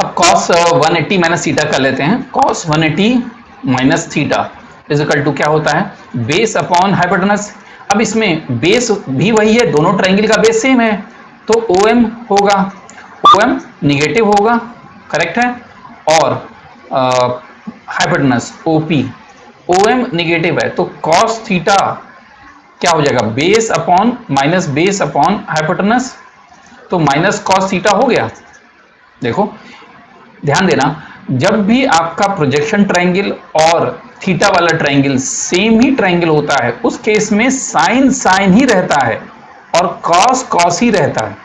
अब cos 180 eighty minus theta कर लेते हैं। cos 180 eighty minus theta equal to क्या होता है? बेस अपॉन हाइपोटेनस अब इसमें बेस भी वही है, दोनों ट्रायंगल का बेस सेम है। तो ओ एम होगा। ओ एम निगेटिव होगा। करेक्ट है? और hypotenuse O P O M negative है। तो कॉस थीटा क्या हो जाएगा? Base upon minus base upon hypotenuse तो माइनस कॉस थीटा हो गया। देखो ध्यान देना, जब भी आपका प्रोजेक्शन ट्रायंगल और थीटा वाला ट्रायंगल सेम ही ट्रायंगल होता है, उस केस में साइन साइन ही रहता है और कॉस कॉस ही रहता है।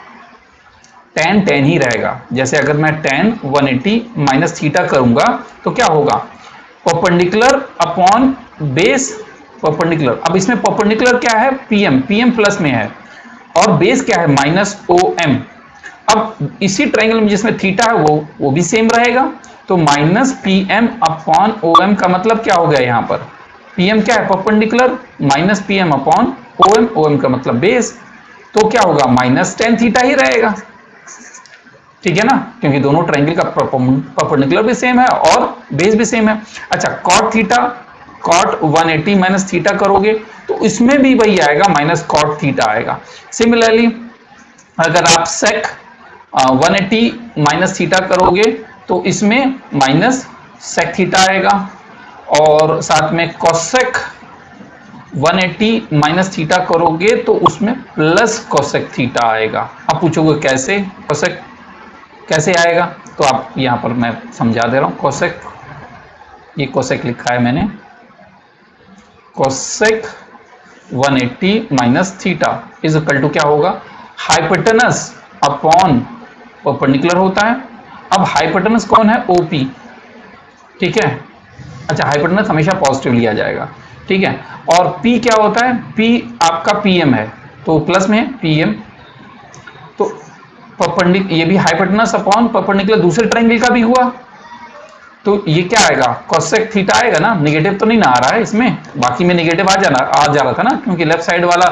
टेन टेन ही रहेगा। जैसे अगर मैं टेन 180 एट्टी माइनस थीटा करूँगा तो क्या होगा? परपेंडिकुलर अपॉन बेस परपेंडिकुलर अब इसमें परपेंडिकुलर क्या है? पीएम पीएम प्लस में है। और बेस क्या है? माइनस ओ एम अब इसी ट्राइंगल में जिसमें थीटा है, वो वो भी सेम रहेगा। तो minus P M upon O M का मतलब क्या हो गया यहाँ पर? पी एम क्या है? Perpendicular minus P M upon O M O M का मतलब बेस तो क्या होगा? माइनस टेन थीटा ही रहेगा। ठीक है ना? क्योंकि दोनों ट्रायंगल का परपेंडिकुलर भी सेम है और बेस भी सेम है। अच्छा cot theta cot 180 eighty minus theta करोगे तो इसमें भी वही आएगा माइनस कॉट थीटा आएगा। सिमिलरली अगर आप सेक 180 एट्टी माइनस थीटा करोगे तो इसमें माइनस सेक थीटा आएगा। और साथ में कॉसेक 180 माइनस थीटा करोगे तो उसमें प्लस कॉसेक थीटा आएगा। आप पूछोगे कैसे कॉसेक कैसे आएगा? तो आप यहाँ पर मैं समझा दे रहा हूँ कॉसेक ये कॉसेक लिखा है मैंने। Cosec 180 minus theta is equal to क्या होगा? हाइपटनस अपॉन परपेंडिकुलर होता है। अब हाइपोटेनस कौन है? ओपी ठीक है? अच्छा हाइपोटेनस हमेशा पॉजिटिव लिया जाएगा। ठीक है? और पी क्या होता है? पी आपका पीएम है। तो प्लस में पीएम तो परपेंडिक ये भी हाइपोटेनस अपॉन परपेंडिकुलर दूसरे ट्रायंगल का भी हुआ। तो ये क्या आएगा? कॉसेक थीटा आएगा ना? निगेटिव तो नहीं ना आ रहा है इसमें। बाकी में निगेटिव आ जाना आ जा रहा था ना? क्योंकि लेफ़्ट साइड वाला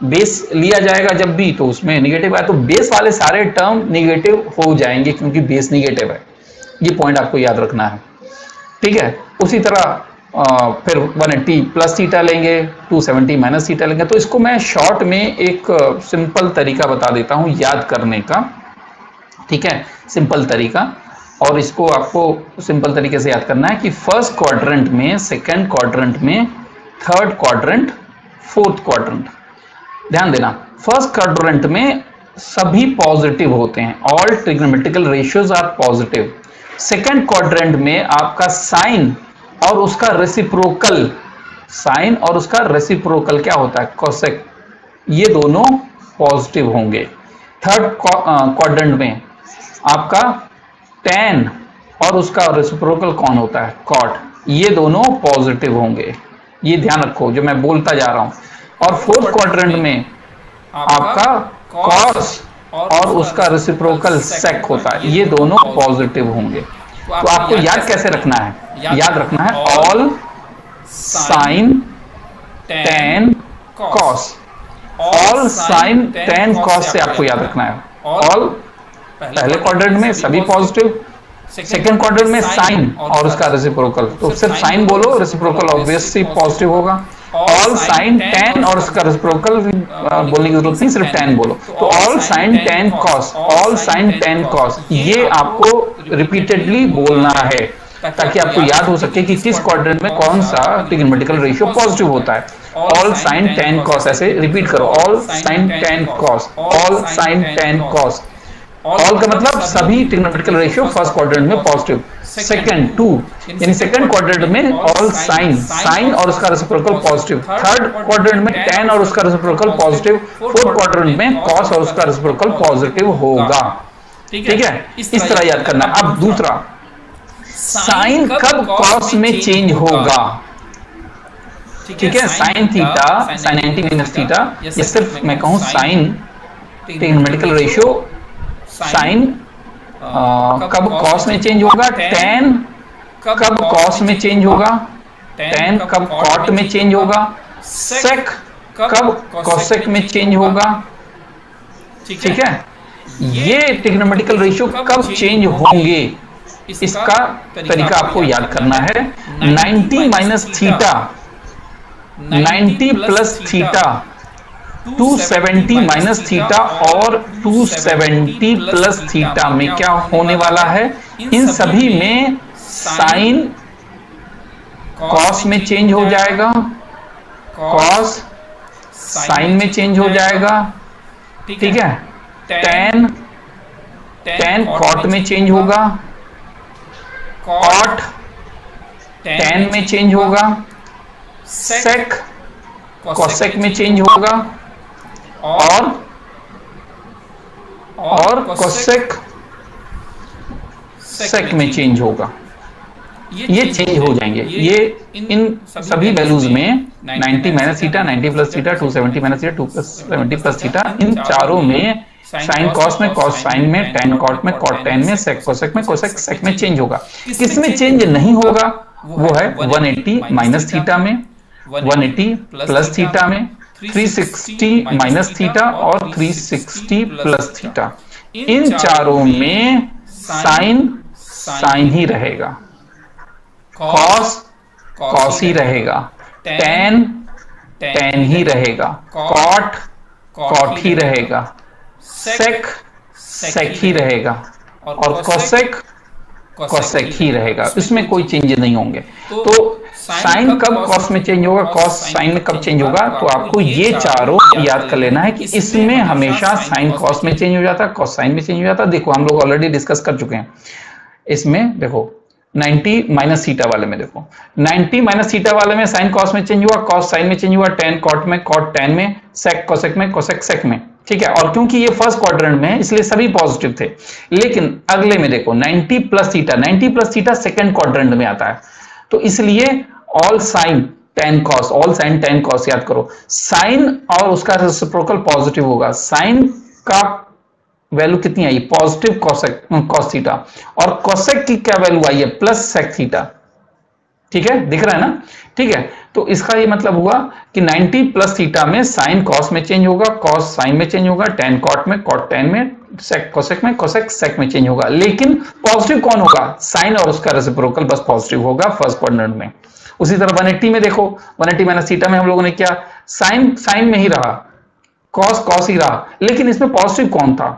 बेस लिया जाएगा जब भी तो उसमें निगेटिव आए तो बेस वाले सारे टर्म निगेटिव हो जाएँगे क्योंकि बेस निगेटिव है। ये पॉइंट आपको याद रखना है। ठीक है? उसी तरह आ, फिर 180 प्लस सीटा लेंगे 270 माइनस सीटा लेंगे। तो इसको मैं शॉर्ट में एक सिंपल तरीका बता देता हूँ याद करने का। ठीक है? सिंपल तरीका। और इसको आपको सिंपल तरीके से याद करना है कि फ़र्स्ट क्वाड्रेंट में सेकंड क्वाड्रेंट में थर्ड क्वाड्रेंट फोर्थ क्वाड्रेंट ध्यान देना फ़र्स्ट क्वाड्रेंट में सभी पॉजिटिव होते हैं। All trigonometrical ratios are positive second quadrant में आपका साइन और उसका रेसिप्रोकल साइन और उसका रेसिप्रोकल क्या होता है? कोसेक ये दोनों पॉजिटिव होंगे। थर्ड क्वाड्रेंट में आपका टेन और उसका रेसिप्रोकल कौन होता है? कॉट ये दोनों पॉजिटिव होंगे। ये ध्यान रखो, जो मैं बोलता जा रहा हूँ। और फोर्थ क्वाड्रेंट में आपका कॉस और उसका रेसिप्रोकल सेक होता है। ये दोनों पॉजिटिव होंगे। तो आपको याद कैसे रखना है? याद रखना है all sine tan cos all sine tan cos से आपको याद रखना है। ऑल पहले क्वाड्रेंट में सभी पॉजिटिव सेकेंड क्वार्टर में साइन और उसका रेसिप्रोकल तो सिर्फ़ साइन बोलो रेसिप्रोकल ऑब्वियसली पॉजिटिव होगा। ऑल साइन टेन और उसका रेसिप्रोकल बोलने की ज़रूरत नहीं सिर्फ़ टेन बोलो। तो all sine tan cos all sine tan cos ये आपको रिपीटेडली बोलना है ताकि आपको याद हो सके कि किस क्वाड्रेंट में कौन सा ट्रिग्नोमेट्रिकल रेशियो पॉजिटिव होता है। ऑल साइन टेन कॉस ऐसे रिपीट करो। All sine tan cos all sine tan cos all का मतलब सभी ट्रिग्नोमेट्रिकल रेशियो फ़र्स्ट क्वाड्रेंट में पॉजिटिव सेकंड टू यानी सेकंड क्वाड्रेंट में ऑल साइन साइन और उसका रेसिप्रोकल पॉजिटिव थर्ड क्वाड्रेंट में टेन और उसका रेसिप्रोकल पॉजिटिव फोर्थ क्वाड्रेंट में कॉस और उसका रेसिप्रोकल पॉजिटिव होगा. ठीक है? इस तरह याद करना। अब दूसरा। साइन कब कॉस में चेंज होगा? ठीक है? Sine theta sine anti minus theta ये सिर्फ़ मैं कहूँ साइन ट्रिग्नोमेट्रिकल रेशियो साइन कब कॉस में चेंज होगा? टेन कब कॉस में चेंज होगा? टेन कब कॉट में चेंज होगा? सेक कब कॉसेक में चेंज होगा? ठीक है? ये टिग्नोमेटिकल रेशियो कब चेंज होंगे? इसका तरीका आपको याद करना है। 90 minus theta 90 plus theta 270 minus theta और 270 प्लस थीटा में क्या होने वाला है? इन सभी में साइन कॉस में चेंज हो जाएगा। कॉस साइन में चेंज हो जाएगा। ठीक है। टेन टेन कॉट में चेंज होगा। कॉट टेन में चेंज होगा। सेक कॉसेक में चेंज होगा। और? और कोसेक सेक में चेंज होगा। ये चेंज हो जाएँगे। ये इन सभी वैल्यूज़ में 90 minus theta 90 plus theta 270 minus theta 2 plus 70 plus theta इन चारों में साइन कॉस में कॉस साइन में टेन कॉट में कॉट टेन में सेक कोसेक में कोसेक सेक में चेंज होगा। किसमें चेंज नहीं होगा? वो है 180 माइनस थीटा में। 180 प्लस थीटा में। 360 माइनस थीटा और 360 प्लस थीटा इन चारों में साइन साइन ही रहेगा। कॉस कॉस ही रहेगा। टेन टेन ही रहेगा। कॉट कॉट ही रहेगा। सेक सेक ही रहेगा। और कोसेक कोसेक ही रहेगा। इसमें कोई चेंज नहीं होंगे। तो साइन कब कॉस में चेंज होगा कॉस साइन में कब चेंज होगा तो आपको ये चारों याद कर लेना है कि इसमें हमेशा साइन कॉस में चेंज हो जाता है कॉस साइन में चेंज हो जाता है। देखो हम लोग ऑलरेडी डिस्कस कर चुके हैं। इसमें देखो 90 माइनस सीटा वाले में देखो। 90 माइनस सीटा वाले में साइन कॉस में चेंज हुआ कॉस साइन में चेंज हुआ टेन कॉट में कॉट टेन में सेक कोसेक में कोसेक सेक में। ठीक है? और क्योंकि ये फ़र्स्ट क्वाड्रेंट में है इसलिए सभी पॉजिटिव थे। लेकिन अगले में देखो 90 plus theta 90 plus theta second quadrant में आता है। तो इसलिए all sine tan cos all sine tan cos याद करो। साइन और उसका रेसिप्रोकल पॉजिटिव होगा। साइन का वैल्यू कितनी आई? पॉजिटिव कॉसेक कॉस थीटा और कॉसेक की क्या वैल्यू आई है? प्लस सेक थीटा ठीक है? दिख रहा है ना? ठीक है? तो इसका ये मतलब हुआ कि 90 प्लस थीटा में साइन कॉस में चेंज होगा कॉस साइन में चेंज होगा टेन कॉट में कॉट टेन में सेक कोसेक में कोसेक सेक में चेंज होगा। लेकिन पॉजिटिव कौन होगा? साइन और उसका रेसिप्रोकल बस पॉजिटिव होगा फ़र्स्ट क्वाड्रेंट में। उसी तरह 180 में देखो 180 माइनस सीटा में हम लोगों ने क्या, साइन साइन में ही रहा कॉस कॉस ही रहा, लेकिन इसमें पॉजिटिव कौन था?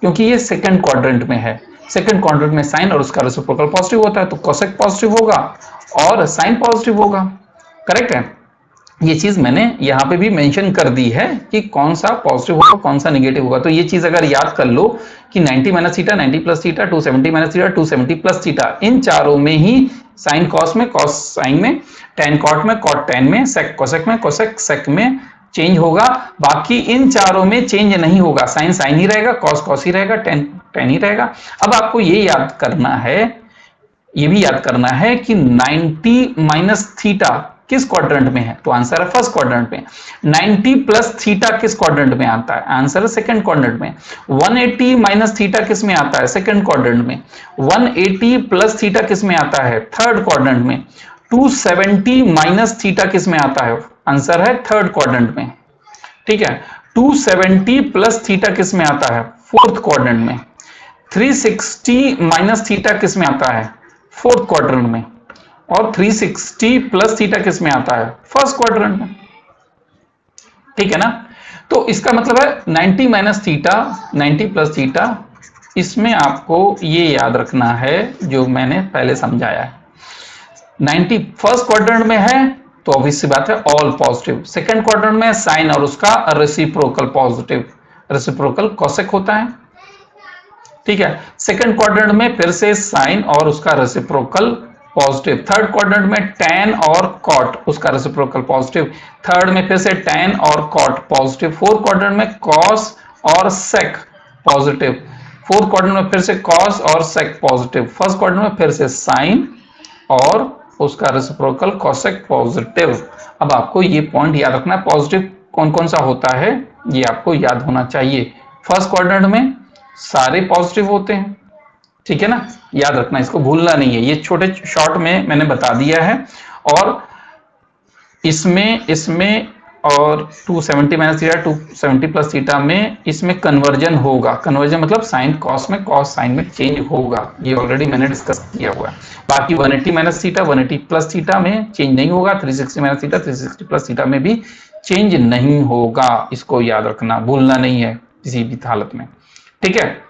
क्योंकि ये सेकंड क्वाड्रेंट में है। सेकंड क्वाड्रेंट में साइन और उसका रेसिप्रोकल पॉजिटिव होता है तो कोसेक पॉजिटिव होगा और साइन पॉजिटिव होगा। करेक्ट है? ये चीज़ मैंने यहाँ पे भी मेंशन कर दी है कि कौन सा पॉजिटिव होगा, कौन सा नेगेटिव होगा। तो ये चीज़ अगर याद कर लो कि 90 minus theta 90 plus theta 270 minus theta 270 plus theta इन चारों में ही साइन कॉस में कॉस साइन में टेन कॉट में कॉट टेन में सेक कोसेक में कोसेक सेक में चेंज होगा। बाकी इन चारों में चेंज नहीं होगा। साइन साइन ही रहेगा कॉस कॉस ही रहेगा टेन टेन ही रहेगा। अब आपको ये याद करना है, ये भी याद करना है कि 90 माइनस थीटा किस क्वाड्रेंट में है? तो आंसर है फ़र्स्ट क्वाड्रेंट में। 90 प्लस थीटा किस क्वाड्रेंट में आता है? आंसर है सेकंड क्वाड्रेंट में। 180 माइनस थीटा किसमें आता है? सेकंड क्वाड्रेंट में। 180 प्लस थीटा किसमें आता है? थर्ड क्वाड्रेंट में। 270 माइनस थीटा किसमें आता है? आंसर है थर्ड क्वाड्रेंट में। ठीक है? 270 प्लस थीटा किसमें आता है? फोर्थ क्वाड्रेंट में। 360 माइनस थीटा किसमें आता है? फोर्थ क्वाड्रेंट में। और 360 प्लस थीटा किसमें आता है? फ़र्स्ट क्वाड्रेंट में। ठीक है ना? तो इसका मतलब है 90 माइनस थीटा 90 प्लस थीटा इसमें आपको ये याद रखना है जो मैंने पहले समझाया है। 90 फ़र्स्ट क्वाड्रेंट में है तो ऑब्वियस सी बात है ऑल पॉजिटिव सेकंड क्वाड्रेंट में साइन और उसका रेसिप्रोकल पॉजिटिव रेसिप्रोकल कॉसेक होता है। ठीक है? सेकंड क्वाड्रेंट में फिर से साइन और उसका रेसिप्रोकल पॉजिटिव। थर्ड क्वाड्रेंट में टेन और कॉट उसका रेसिप्रोकल पॉजिटिव थर्ड में फिर से टेन और कॉट पॉजिटिव फोर्थ क्वाड्रेंट में कॉस और सेक पॉजिटिव फोर्थ क्वाड्रेंट में फिर से कॉस और सेक पॉजिटिव फ़र्स्ट क्वाड्रेंट में फिर से साइन और उसका रेसिप्रोकल कॉसेक पॉजिटिव अब आपको ये पॉइंट याद रखना है पॉजिटिव कौन कौन सा होता है, ये आपको याद होना चाहिए। फ़र्स्ट क्वाड्रेंट में सारे पॉजिटिव होते हैं। ठीक है ना? याद रखना, इसको भूलना नहीं है। ये छोटे शॉर्ट में मैंने बता दिया है। और इसमें इसमें और 270 seventy minus theta two seventy plus theta में इसमें कन्वर्जन होगा। कन्वर्जन मतलब साइन कॉस में कॉस साइन में चेंज होगा। ये ऑलरेडी मैंने डिस्कस किया हुआ है। बाकी 180 eighty minus theta one plus theta में चेंज नहीं होगा। 360 sixty minus theta three plus theta में भी चेंज नहीं होगा। इसको याद रखना, भूलना नहीं है किसी भी हालत में। ठीक है?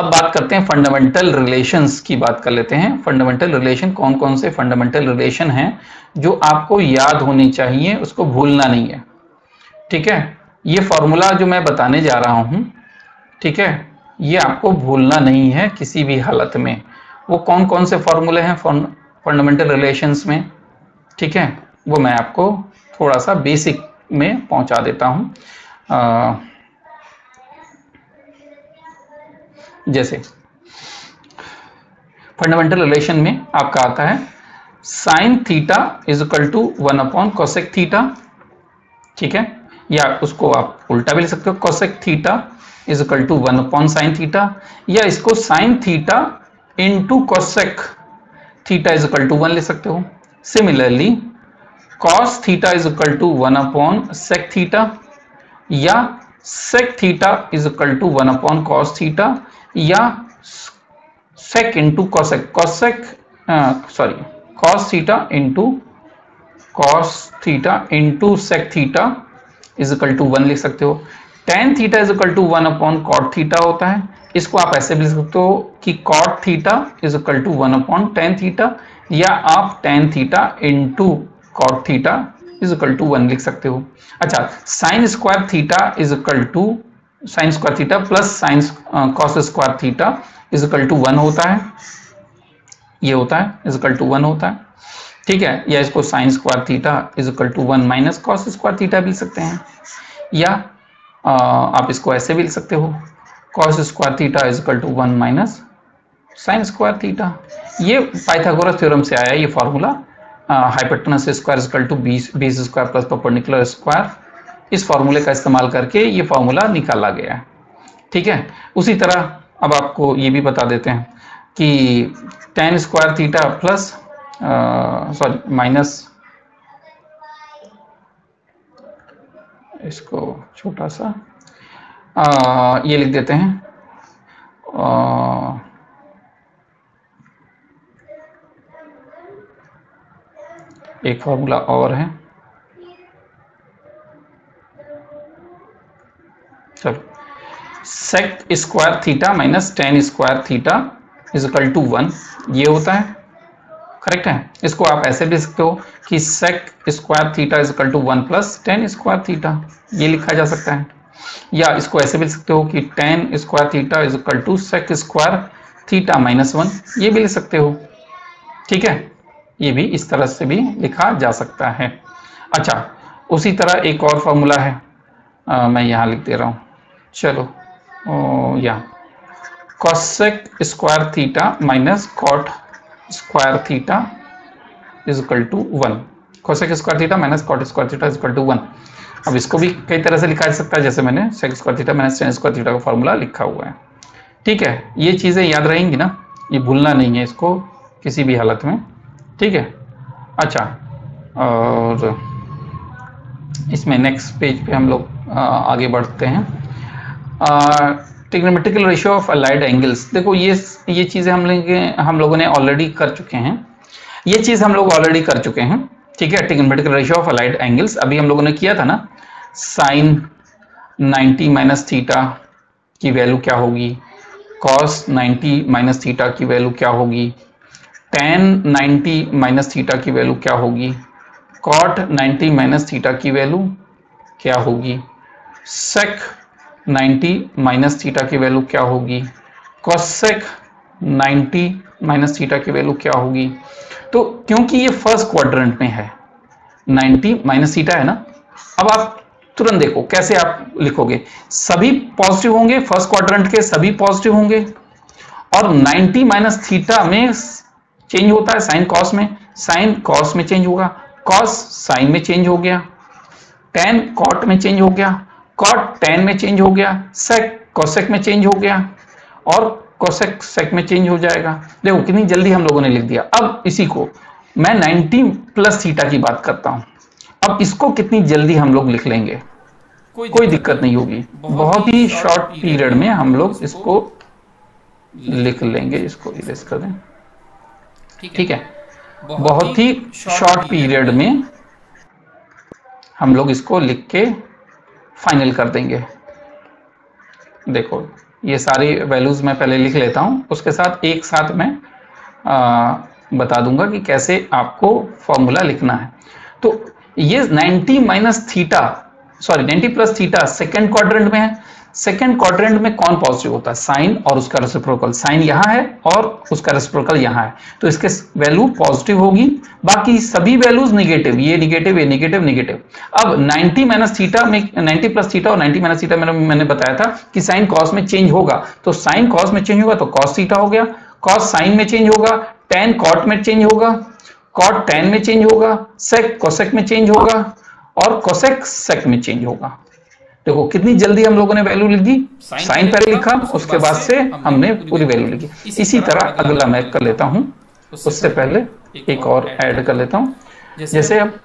अब बात करते हैं फंडामेंटल रिलेशंस की बात कर लेते हैं। फंडामेंटल रिलेशन कौन कौन से फंडामेंटल रिलेशन हैं जो आपको याद होनी चाहिए, उसको भूलना नहीं है। ठीक है? ये फॉर्मूला जो मैं बताने जा रहा हूँ, ठीक है? ये आपको भूलना नहीं है किसी भी हालत में। वो कौन कौन से फॉर्मूले हैं फंडामेंटल रिलेशंस में? ठीक है? वो मैं आपको थोड़ा सा बेसिक में पहुँचा देता हूँ आ, जैसे। फंडामेंटल रिलेशन में आपका आता है। Sine theta is equal to one upon cosec theta ठीक है? या उसको आप उल्टा भी ले सकते हो। Cosec theta is equal to one upon sine theta या इसको sine theta into cosec theta is equal to one ले सकते हो। Similarly cos theta is equal to one upon sec theta या sec theta is equal to one upon cos theta या sec into cosec cosec sorry cos theta into cos theta into sec theta is equal to one लिख सकते हो। Tan theta is equal to one upon cot theta होता है। इसको आप ऐसे भी लिख सकते हो कि cot theta is equal to one upon tan theta या आप tan theta into cot theta is equal to one लिख सकते हो। अच्छा sine square theta is equal to sine square theta plus sine cos square theta is equal to one होता है। ये होता है इज़ इक्वल टू वन होता है। ठीक है या इसको sine square theta is equal to one minus cos square theta भी सकते हैं। या आ, आप इसको ऐसे भी लिख सकते हो cos square theta is equal to one minus sine square theta. ये पाइथागोरस थ्योरम से आया ये formula hypotenuse square equal to base base square plus perpendicular square इस फॉर्मूले का इस्तेमाल करके ये फॉर्मूला निकाला गया है। ठीक है? उसी तरह अब आपको ये भी बता देते हैं कि tan square theta plus sorry minus इसको छोटा सा आ, ये लिख देते हैं आ, एक फॉर्मूला और है। चलो। Sec square theta minus tan square theta is equal to one ये होता है करेक्ट है? इसको आप ऐसे भी सकते हो कि sec square theta is equal to one plus tan square theta ये लिखा जा सकता है। या इसको ऐसे भी लिख सकते हो कि tan square theta is equal to sec square theta minus one ये भी लिख सकते हो। ठीक है? ये भी इस तरह से भी लिखा जा सकता है। अच्छा उसी तरह एक और फॉर्मूला है। आ, मैं यहाँ लिख दे रहा हूँ। चलो ओ, या। Cosec square theta minus cot square theta is equal to one cosec square theta minus cot square theta is equal to one अब इसको भी कई तरह से लिखा जा सकता है जैसे मैंने sec square theta minus tan square theta का फॉर्मूला लिखा हुआ है। ठीक है ये चीज़ें याद रहेंगी ना? ये भूलना नहीं है इसको किसी भी हालत में। ठीक है? अच्छा और इसमें नेक्स्ट पेज पे हम लोग आगे बढ़ते हैं। Trigonometrical ratio of allied angles देखो, ये ये चीज़ें हम लोग, हम लोगों ने ऑलरेडी कर चुके हैं। ये चीज़ हम लोग ऑलरेडी कर चुके हैं, ठीक है? Trigonometrical ratio of allied angles अभी हम लोगों ने किया था ना साइन 90 माइनस थीटा की वैल्यू क्या होगी? कॉस 90 माइनस थीटा की वैल्यू क्या होगी? टेन 90 माइनस थीटा की वैल्यू क्या होगी? कॉट 90 माइनस थीटा की वैल्यू क्या होगी? सेक 90 माइनस थीटा की वैल्यू क्या होगी? कॉसेक 90 माइनस थीटा की वैल्यू क्या होगी? तो क्योंकि ये फ़र्स्ट क्वाड्रेंट में है 90 माइनस थीटा है ना? अब आप तुरंत देखो, कैसे आप लिखोगे? सभी पॉजिटिव होंगे फ़र्स्ट क्वाड्रेंट के सभी पॉजिटिव होंगे। और 90 माइनस थीटा में चेंज होता है साइन कॉस में। साइन कॉस में चेंज होगा कॉस साइन में चेंज हो गया। टेन कॉट में चेंज हो गया। कॉट टेन में चेंज हो गया सेक कोसेक में चेंज हो गया और कोसेक सेक में चेंज हो जाएगा। देखो कितनी जल्दी हम लोगों ने लिख दिया। अब इसी को मैं 90 प्लस थीटा की बात करता हूँ। अब इसको कितनी जल्दी हम लोग लिख लेंगे? कोई, कोई दिक्कत नहीं होगी। बहुत ही शॉर्ट पीरियड में हम लोग इसको लिख लेंगे इसको इरेज कर। दें ठीक है? बहुत ही शॉर्ट पीरियड में हम लोग इसको लिख के फाइनल कर देंगे। देखो ये सारी वैल्यूज़ मैं पहले लिख लेता हूँ। उसके साथ एक साथ मैं आ, बता दूँगा कि कैसे आपको फॉर्मूला लिखना है। तो ये 90 minus theta sorry 90 plus theta second quadrant में है। सेकेंड क्वाड्रेंट में कौन पॉजिटिव होता है? साइन और उसका रेसिप्रोकल साइन यहाँ है और उसका रेसिप्रोकल यहाँ है। तो इसके वैल्यू पॉजिटिव होगी। बाकी सभी वैल्यूज़ निगेटिव ये निगेटिव ये निगेटिव निगेटिव अब 90 माइनस थीटा में 90 प्लस थीटा और 90 माइनस थीटा मैंने मैंने बताया था कि साइन कॉस में चेंज होगा। तो साइन कॉस में चेंज होगा तो कॉस थीटा हो गया। कॉस साइन में चेंज होगा टेन कॉट में चेंज होगा। कॉट टेन में चेंज होगा सेक कोसेक में चेंज होगा और कोसेक सेक में चेंज होगा। देखो कितनी जल्दी हम लोगों ने वैल्यू लिख दी साइन पहले लिखा उसके बाद से हमने पूरी वैल्यू लिखी। इसी तरह अगला मैं कर लेता हूँ। उससे पहले एक और ऐड कर लेता हूँ। जैसे अब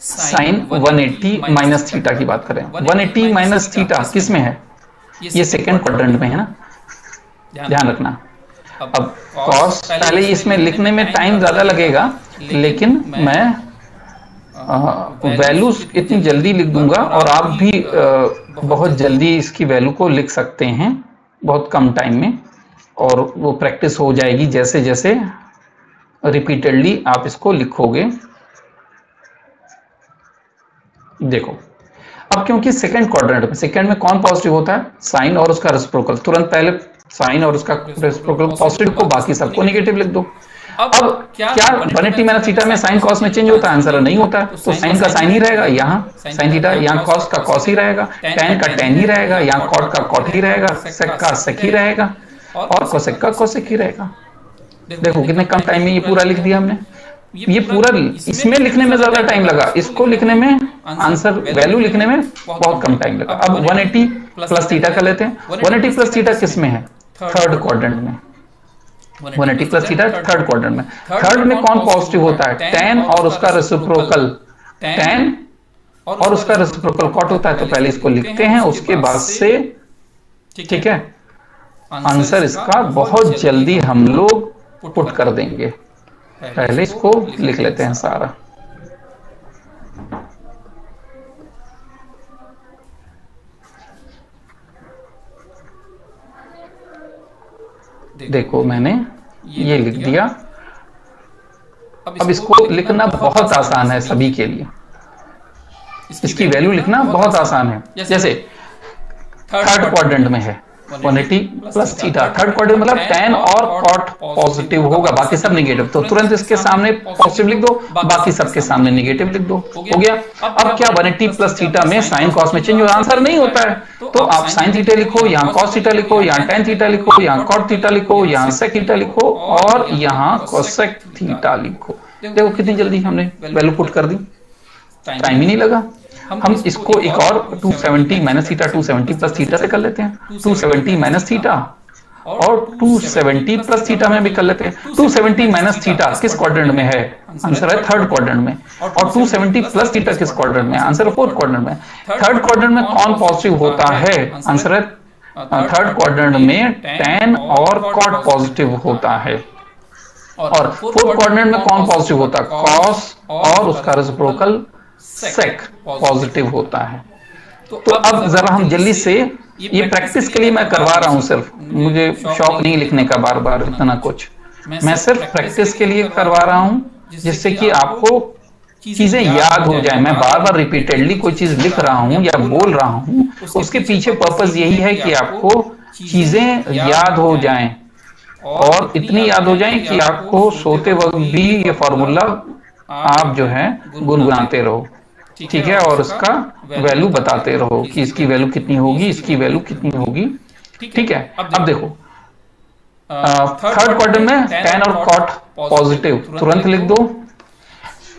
साइन 180 माइनस थीटा की बात करें। 180 माइनस थीटा किसमें है? ये सेकेंड क्वाड्रेंट में है ना? ध्यान रखना। अब कॉस पहले इसमें लिखने में टाइम ज़्यादा लगेगा लेकिन मैं वैल्यूज़ इतनी जल्दी लिख दूँगा और आप भी बहुत जल्दी इसकी वैल्यू को लिख सकते हैं बहुत कम टाइम में और वो प्रैक्टिस हो जाएगी जैसे जैसे रिपीटेडली आप इसको लिखोगे। देखो अब क्योंकि सेकंड क्वाड्रेंट में सेकंड में कौन पॉजिटिव होता है? साइन और उसका रेसिप्रोकल तुरंत पहले साइन और उसका रेसिप्रोकल पॉजिटिव को बाकी सबको नेगेटिव लिख दो। अब, अब क्या वन एट्टी माइनस थीटा में साइन कॉस में चेंज होता है? आंसर नहीं होता। है तो साइन का साइन ही रहेगा। यहाँ साइन थीटा यहाँ कॉस का कॉस ही रहेगा। टेन का टेन ही रहेगा यहाँ कॉट का कॉट ही रहेगा सेक का सेक ही रहेगा। और कोसेक का कोसेक ही रहेगा। देखो कितने कम टाइम में ये पूरा लिख दिया हमने। ये पूरा इसमें लिखने में ज़्यादा टाइम लगा। इसको लिखने में आंसर वैल्यू लिखने में बहुत कम टाइम लगा। अब 180 प्लस थीटा कर लेते हैं। 180 प्लस थीटा किसमें है? थर्ड क्वाड्रेंट में। One eighty plus theta third quarter में। थर्ड में कौन पॉजिटिव होता है? टेन और उसका रेसिप्रोकल टेन और उसका रेसिप्रोकल कॉट होता है तो पहले इसको लिखते हैं उसके बाद से ठीक है? आंसर इसका बहुत जल्दी हम लोग पुट कर देंगे। पहले इसको लिख लेते हैं। सारा। देखो मैंने ये लिख दिया। अब इसको लिखना बहुत आसान है सभी के लिए। इसकी वैल्यू लिखना बहुत आसान है। जैसे थर्ड क्वाड्रेंट में है। 180 प्लस थीटा थर्ड क्वाड्रेंट मतलब टेन और कॉट पॉजिटिव होगा, बाकी सब नेगेटिव तो तुरंत इसके सामने पॉजिटिव लिख दो, बाकी सबके सामने नेगेटिव लिख दो. हो गया? अब क्या 180 प्लस थीटा में साइन कॉस में चेंज आंसर नहीं होता है. तो आप साइन थीटा लिखो, यहाँ कॉस थीटा लिखो, यहाँ टेन थीटा लिखो, यहाँ कॉट थीटा लिखो, यहाँ सेक थीटा लिखो और यहाँ कोसेक थीटा लिखो. देखो कितनी जल्दी हमने वैल्यू पुट कर दी. टाइम ही नहीं लगा. हम इसको एक और 270 माइनस थीटा 270 प्लस थीटा से कर लेते हैं। 270 माइनस थीटा और 270 प्लस थीटा में भी कर लेते हैं। 270 माइनस थीटा किस क्वाड्रेंट में है? आंसर है थर्ड क्वाड्रेंट में। और 270 प्लस थीटा किस क्वाड्रेंट में? आंसर है फोर्थ क्वाड्रेंट में। थर्ड क्वाड्रेंट में कौन पॉजिटिव होता है? आंसर है थर्ड क्वाड्रेंट में टेन और कॉट पॉजिटिव होता है। और फोर्थ क्वाड्रेंट में कौन पॉजिटिव होता है? कॉस और उसका रेसिप्रोकल सेक पॉजिटिव होता है। तो, तो अब जरा हम जल्दी से ये प्रैक्टिस के लिए मैं करवा रहा हूँ सिर्फ़। मुझे शौक नहीं लिखने का बार बार इतना कुछ। मैं सिर्फ़ प्रैक्टिस के लिए करवा रहा हूँ जिससे कि आपको चीज़ें याद हो जाए। मैं बार बार रिपीटेडली कोई चीज़ लिख रहा हूँ या बोल रहा हूँ उसके पीछे पर्पज यही है कि आपको चीज़ें याद हो जाएँ। और इतनी याद हो जाएँ कि आपको सोते वक्त भी ये फॉर्मूला आप जो है गुनगुनाते रहो। ठीक है और उसका वैल्यू बताते रहो कि इसकी वैल्यू कितनी होगी इसकी वैल्यू कितनी होगी। ठीक है अब देखो। थर्ड क्वार्टर में टेन और कॉट पॉजिटिव तुरंत लिख दो।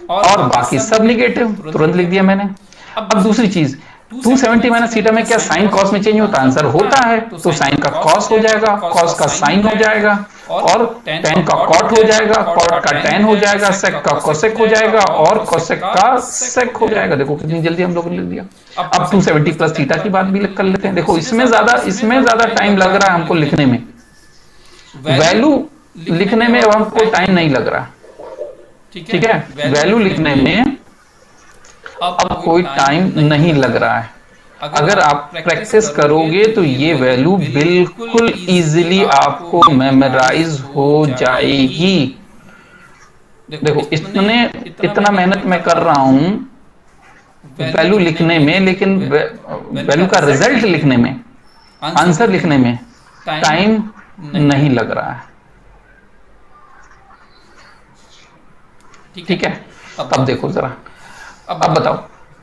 और बाकी सब निगेटिव तुरंत लिख दिया मैंने। अब दूसरी चीज़ 270 माइनस थीटा में क्या साइन कॉस में चेंज होता? है आंसर होता है। तो साइन का कॉस हो जाएगा कॉस का साइन हो जाएगा और टेन का कॉट हो जाएगा कॉट का टेन हो जाएगा सेक का कोसेक हो जाएगा और कोसेक का सेक हो जाएगा। देखो कितनी जल्दी हम लोगों ने लिख दिया। अब 270 प्लस थीटा की बात भी कर लेते हैं। देखो इसमें ज़्यादा इसमें ज़्यादा टाइम लग रहा है हमको लिखने में। वैल्यू लिखने में अब हमको टाइम नहीं लग रहा। ठीक है? वैल्यू लिखने में अब कोई टाइम नहीं लग रहा है। अगर आप प्रैक्टिस करोगे तो ये वैल्यू बिल्कुल इजीली आपको मेमोराइज हो जाएगी। देखो इतने इतना मेहनत मैं कर रहा हूँ वैल्यू लिखने में लेकिन वैल्यू का रिज़ल्ट लिखने में आंसर लिखने में टाइम नहीं लग रहा है। ठीक है? अब देखो जरा। अब बताओ।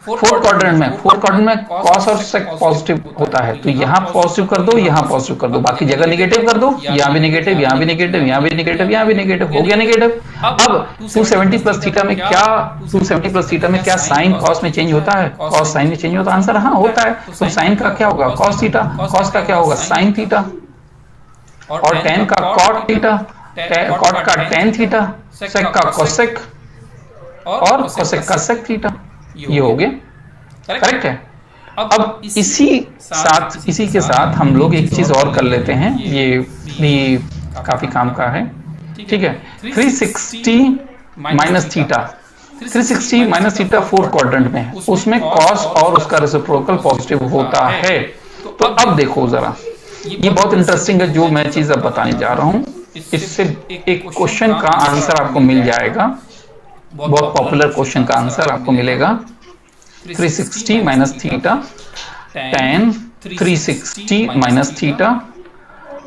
फोर्थ क्वाड्रेंट में फोर्थ क्वाड्रेंट में कॉस और सेक पॉजिटिव होता है। तो यहाँ पॉजिटिव कर दो यहाँ पॉजिटिव कर दो। बाकी जगह निगेटिव कर दो यहाँ भी निगेटिव यहाँ भी निगेटिव यहाँ भी निगेटिव यहाँ भी निगेटिव हो गया निगेटिव अब 270 प्लस थीटा में क्या 270 प्लस थीटा में क्या साइन कॉस में चेंज होता है? कॉस साइन में चेंज होता है? आंसर हाँ होता है। तो साइन का क्या होगा? कॉस थीटा कॉस का क्या होगा? साइन थीटा और टेन का कॉट थीटा कॉट का टेन थीटा सेक का कोसेक और कोसेक का सेक थीटा। ये हो गया। करेक्ट? है। अब इसी साथ इसी के साथ हम लोग एक चीज़ और कर लेते हैं। ये भी काफ़ी काम का है। ठीक है। 360 minus theta 360 minus theta fourth quadrant में है। उसमें कॉस और उसका रेसिप्रोकल पॉजिटिव होता है। तो अब देखो जरा। ये बहुत इंटरेस्टिंग है जो मैं चीज़ अब बताने जा रहा हूँ। इससे एक क्वेश्चन का आंसर आपको मिल जाएगा। बहुत पॉपुलर क्वेश्चन का आंसर आपको मिलेगा 360 minus theta tan 360 minus theta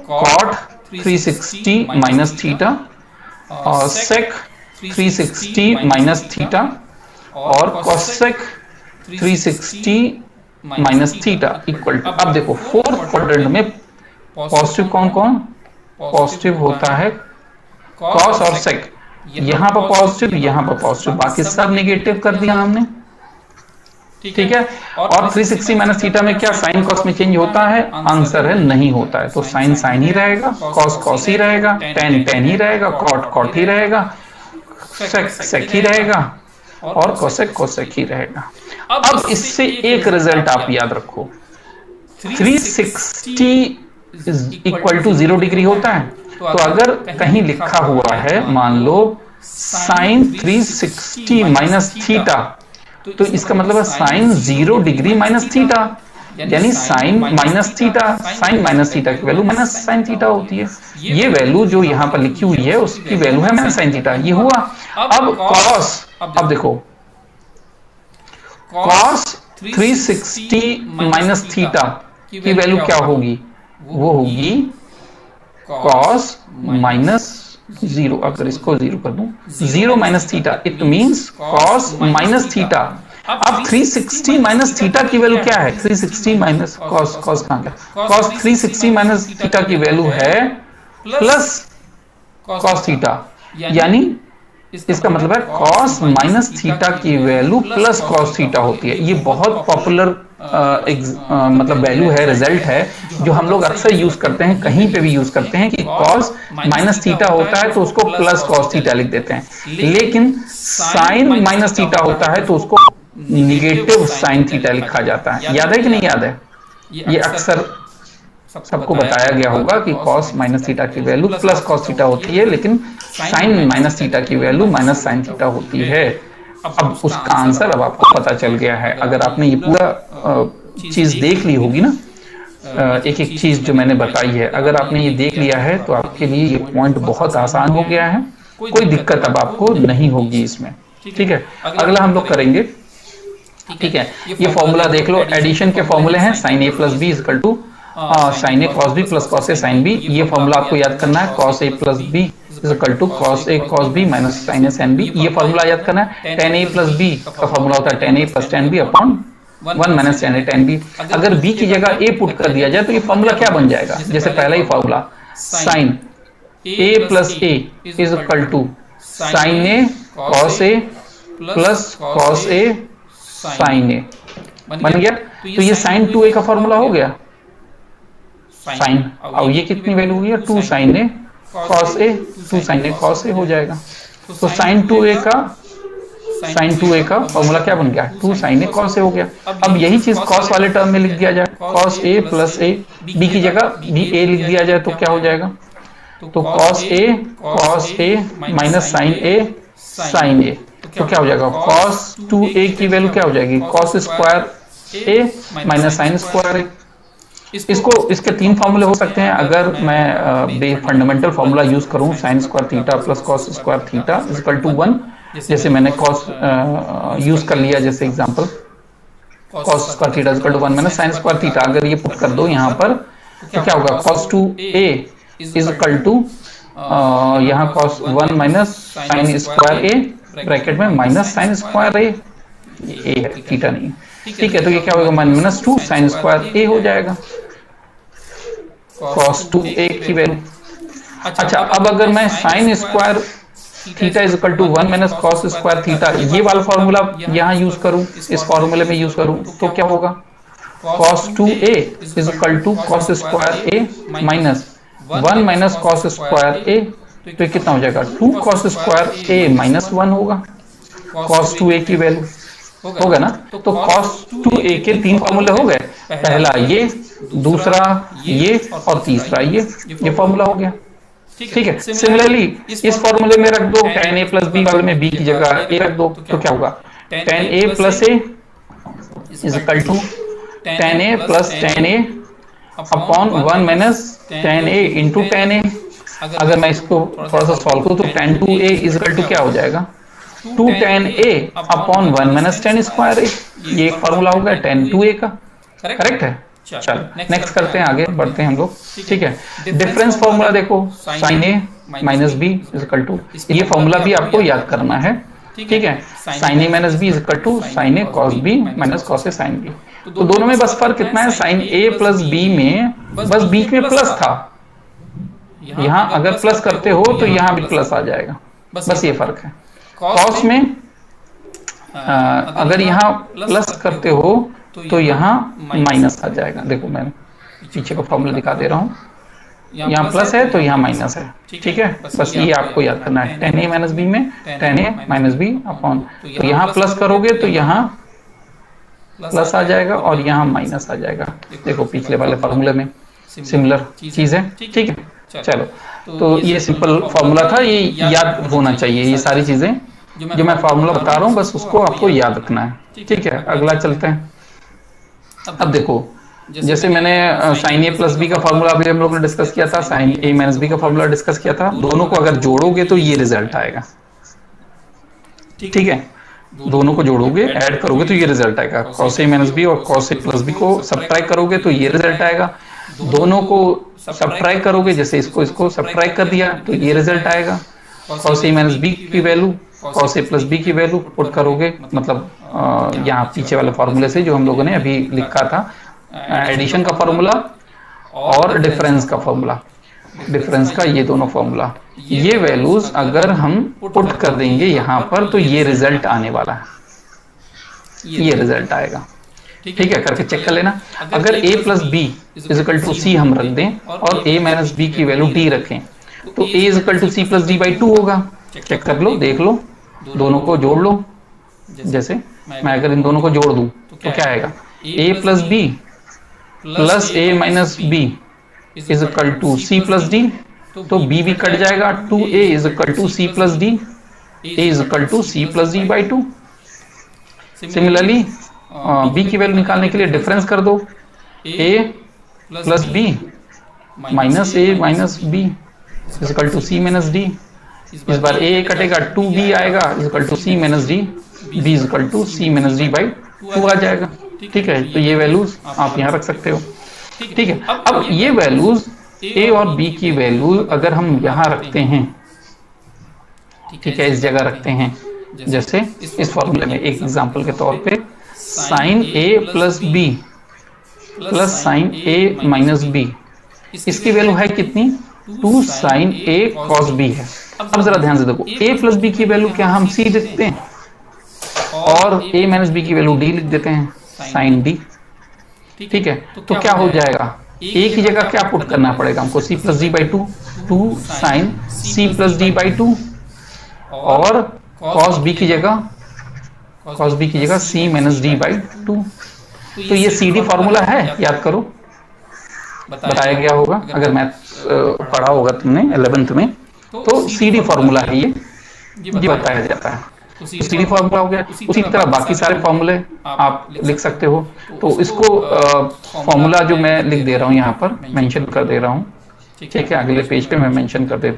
cot 360 minus theta और सेक 360 माइनस थीटा और cosec 360 minus theta equal to अब देखो फोर्थ क्वाड्रेंट में पॉजिटिव कौन कौन पॉजिटिव होता है कॉस और सेक यहाँ पर पॉजिटिव यहाँ पर पॉजिटिव बाकी सब नेगेटिव कर दिया हमने। ठीक है? और 360 माइनस थीटा में क्या साइन कॉस में चेंज होता है? आंसर है नहीं होता है। तो साइन साइन ही रहेगा कॉस कॉस ही रहेगा टेन टेन ही रहेगा कॉट कॉट ही रहेगा। सेक सेक ही रहेगा। और कोसेक कोसेक ही रहेगा। अब इससे एक रिज़ल्ट आप याद रखो। 360 इक्वल टू ज़ीरो डिग्री होता है। तो अगर कहीं लिखा हुआ है मान लो साइन 360 माइनस थीटा तो इसका मतलब है sine zero degree minus theta यानी sine minus theta sine minus theta की वैल्यू माइनस साइन थीटा होती है। ये वैल्यू जो यहाँ पर लिखी हुई है उसकी वैल्यू है माइनस साइन थीटा ये हुआ। अब कॉस अब देखो। कॉस 360 माइनस थीटा की वैल्यू क्या होगी? वो होगी कॉस माइनस ज़ीरो अगर इसको ज़ीरो कर दूँ zero minus theta it means cos minus theta अब 360 माइनस थीटा की वैल्यू क्या है? 360 माइनस कॉस कॉस कहाँ गया? कॉस 360 माइनस थीटा की वैल्यू है प्लस कॉस थीटा यानी इसका मतलब है कॉस माइनस थीटा की वैल्यू प्लस कॉस थीटा होती है। ये बहुत पॉपुलर मतलब वैल्यू है रिज़ल्ट है जो हम लोग अक्सर यूज़ करते हैं कहीं पे भी यूज़ करते हैं कि कॉस माइनस थीटा होता है तो उसको प्लस कॉस थीटा लिख देते हैं। लेकिन साइन माइनस थीटा होता है तो उसको निगेटिव साइन थीटा लिखा जाता है। याद है कि नहीं याद है? ये अक्सर सबको बताया गया होगा कि कॉस माइनस थीटा की वैल्यू प्लस कॉस थीटा होती है लेकिन साइन माइनस थीटा की वैल्यू माइनस साइन थीटा होती है। अब उसका आंसर अब आपको पता चल गया है। अगर आपने ये पूरा चीज़ देख ली होगी ना एक एक चीज़ जो मैंने बताई है अगर आपने ये देख लिया है तो आपके लिए ये पॉइंट बहुत आसान हो गया है। कोई दिक्कत अब आपको नहीं होगी इसमें। ठीक है? अगला हम लोग करेंगे। ठीक है? ये फॉर्मूला देख लो एडिशन के फॉर्मूले हैं sine A plus B equal to sine A cos B plus cos A sine B ये फॉर्मूला आपको याद करना है cos A plus B equal to cos A cos B minus sine A sine B ये formula याद करना है tan A plus B का फॉर्मूला होता है tan A plus tan B upon one minus tan A tan B अगर B की जगह ए पुट कर दिया जाए तो ये फॉर्मूला क्या बन जाएगा? जैसे पहला ही formula sine A plus A is equal to sine A cos A plus cos A sine A बन गया? तो ये साइन टू ए का फॉर्मूला हो गया। साइन अब ये कितनी वैल्यू हुई है? Two sine A cos A two sine A cos A हो जाएगा। तो साइन टू ए का साइन टू ए का फॉर्मूला क्या बन गया? Two sine A cos A हो गया। अब यही चीज़ कॉस वाले टर्म में लिख दिया जाए। Cos A plus A B की जगह बी ए लिख दिया जाए तो क्या हो जाएगा? तो cos A cos A minus sine A sine A तो क्या हो जाएगा? कॉस टू ए की वैल्यू क्या हो जाएगी? Cos square A minus sine square A इसको इसके तीन फॉर्मूले हो सकते हैं। अगर मैं बे फंडामेंटल फॉर्मूला यूज़ करूँ sine square theta plus cos square theta equal to one जैसे मैंने कॉस यूज़ कर लिया जैसे example cos square theta equal to one मैंने साइन स्क्वायर थीटा अगर ये पुट कर दो यहाँ पर तो क्या होगा? Cos two A is equal to यहाँ cos one minus sine square A bracket में minus sine square A A है थीटा नहीं। ठीक है तो ये क्या होगा? Minus two sine square A हो जाएगा। कॉस टू ए की वैल्यू अच्छा अब अगर मैं sine square theta is equal to one minus cos square theta ये वाला फॉर्मूला यहाँ यूज़ करूँ? इस फॉर्मूले में यूज़ करूँ? तो क्या होगा? Cos two A is equal to cos square A minus one minus cos square A तो ये कितना हो जाएगा? Two cos square A minus one होगा। कॉस टू ए की वैल्यू हो गया ना? तो कॉस टू ए के तीन फॉर्मूले हो गए। पहला ये दूसरा ये और तीसरा ये ये। फॉर्मूला हो गया। ठीक है। सिमिलरली इस फॉर्मूले में रख दो। टेन ए प्लस बी वाले में बी की जगह ए रख दो। तो क्या होगा? Tan A plus A is equal to tan A plus tan A upon one minus tan A into tan A अगर मैं इसको थोड़ा सा सॉल्व करूँ तो tan two A is equal to क्या हो जाएगा two tan A upon one minus tan square A ये एक फॉर्मूला होगा टेन टू ए का। करेक्ट है? चल नेक्स्ट करते हैं आगे बढ़ते हैं हम लोग। ठीक है। डिफरेंस फॉर्मूला देखो sine A minus B equal to ये फॉर्मूला भी आपको याद करना है। ठीक है? Sine A minus B equal to sine A cos B minus cos A sine B तो दोनों में बस फ़र्क कितना है? साइन ए प्लस बी में बस बीच में प्लस था। यहाँ अगर प्लस करते हो तो यहाँ भी प्लस आ जाएगा। बस ये फ़र्क है। कॉस में अगर यहाँ प्लस करते हो तो यहाँ माइनस आ जाएगा। देखो मैं पीछे का फॉर्मूला दिखा दे रहा हूँ। यहाँ प्लस है तो यहाँ माइनस है। ठीक है? बस ये आपको याद करना है। टेन ए माइनस बी में tan A minus B upon तो यहाँ प्लस करोगे तो यहाँ प्लस आ जाएगा और यहाँ माइनस आ जाएगा। देखो पिछले वाले फॉर्मूले में सिमिलर चीज़ है। ठीक है? चलो। तो ये सिंपल फॉर्मूला था ये याद होना चाहिए ये सारी चीज़ें। जो मैं फॉर्मूला बता रहा हूँ बस उसको आपको याद रखना है। ठीक है अगला चलते हैं। अब देखो जैसे मैंने साइन ए प्लस बी का फॉर्मूला अभी हम लोग ने डिस्कस किया था साइन ए माइनस बी का फॉर्मूला डिस्कस किया था दोनों को अगर जोड़ोगे तो ये रिज़ल्ट आएगा। ठीक है? दोनों को जोड़ोगे ऐड करोगे तो ये रिज़ल्ट आएगा। कॉस ए माइनस बी और कॉस ए प्लस बी को सब्ट्रैक्ट करोगे तो ये रिज़ल्ट आएगा। दोनों को सब्ट्रैक्ट करोगे जैसे इसको इसको सब्ट्रैक्ट कर दिया तो ये रिज़ल्ट आएगा। कॉस ए माइनस बी की value cos A plus B की वैल्यू पुट करोगे मतलब यहाँ पीछे वाले फॉर्मूले से जो हम लोगों ने अभी लिखा था एडिशन का फॉर्मूला और डिफरेंस का फॉर्मूला डिफरेंस का ये दोनों फॉर्मूला ये वैल्यूज़ अगर हम पुट कर देंगे यहाँ पर तो ये रिज़ल्ट आने वाला है. ये रिज़ल्ट आएगा. ठीक है? करके चेक कर लेना. अगर a plus B equal to C हम रख दें और a माइनस बी की वैल्यू d रखें. तो a equal to C plus D by two होगा। चेक कर लो देख लो। दोनों को जोड़ लो। जैसे मैं अगर इन दोनों को जोड़ दूँ तो क्या आएगा? a plus B plus A minus B is equal to C plus D तो b भी कट जाएगा। Two A is equal to C plus D A is equal to C plus D by two similarly B की value निकालने के लिए difference कर दो। A plus B minus A minus B is equal to C minus D इस बार A कटेगा two B आएगा is equal to C minus D B is equal to C minus D by two आ जाएगा। ठीक है तो ये values आप यहाँ रख सकते हो। ठीक है, अब ये वैल्यूज़ ए और बी की वैल्यू अगर हम यहाँ रखते हैं, ठीक है, इस जगह रखते हैं। जैसे इस फॉर्मूले में एक एग्ज़ाम्पल के तौर पे sine A plus B plus sine A minus B इसकी वैल्यू है कितनी? Two sine A cos B है। अब जरा ध्यान से देखो ए प्लस बी की वैल्यू क्या हम सी लिखते हैं? और ए माइनस बी की वैल्यू डी लिख देते हैं साइन डी ठीक है तो क्या हो जाएगा? ए की जगह क्या पुट करना पड़ेगा हमको? C plus D by two two sine C plus D by two और कॉस बी की जगह कॉस बी की जगह C minus D by two तो ये सी डी फॉर्मूला है, याद करो। बताया गया होगा, अगर मैथ पढ़ा होगा तुमने इलेवेंथ में। तो सी डी फॉर्मूला है ये। ये बताया जाता है। सीडी सी डी फॉर्मूला हो गया। उसी तरह बाकी सारे फॉर्मूले आप लिख सकते हो। तो इसको फॉर्मूला जो मैं लिख दे रहा हूँ यहाँ पर मेंशन कर दे रहा हूँ। ठीक है? अगले पेज पे मैं मेंशन कर देता हूँ।